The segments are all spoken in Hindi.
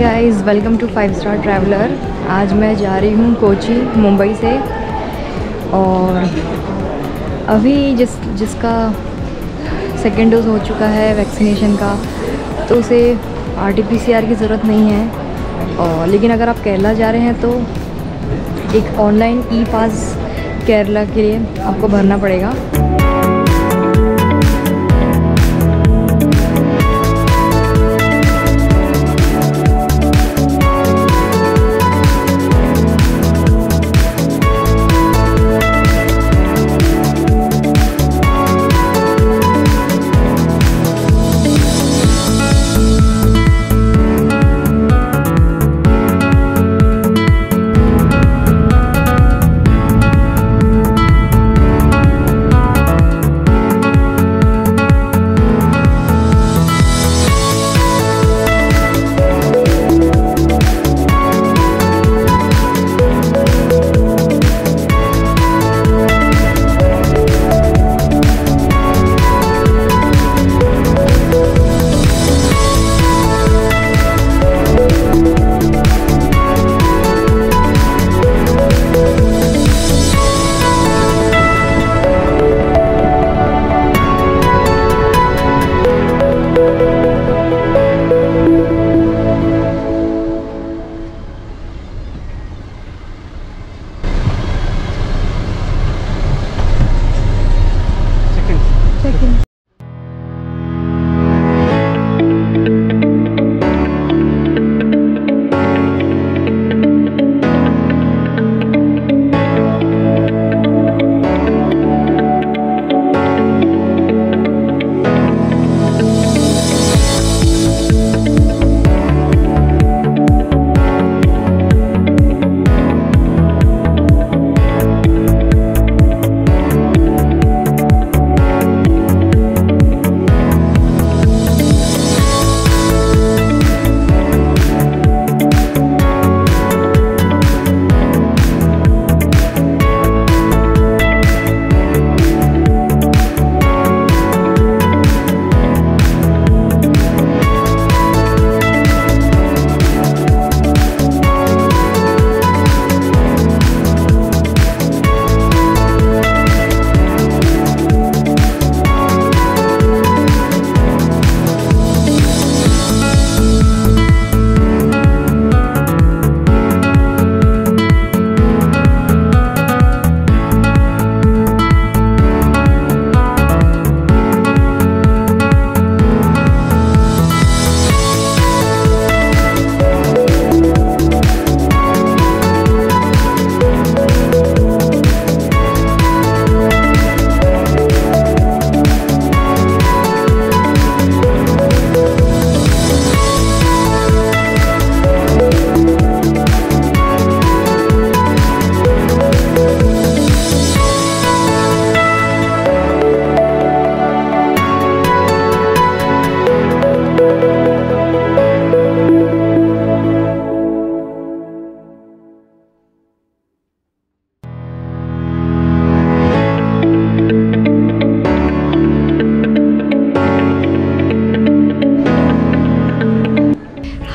Guys welcome to five star traveller आज मैं जा रही हूँ कोची, मुंबई से। और अभी जिस, जिसका सेकेंड डोज हो चुका है वैक्सीनेशन का तो उसे R T P C R की ज़रूरत नहीं है। और लेकिन अगर आप केरला जा रहे हैं तो एक ऑनलाइन ई पास केरला के लिए आपको भरना पड़ेगा।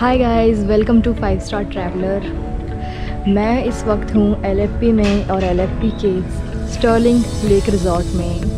Hi guys welcome to five star traveller मैं इस वक्त हूँ एलएफपी में और एलएफपी के स्टर्लिंग लेक रिजॉर्ट में।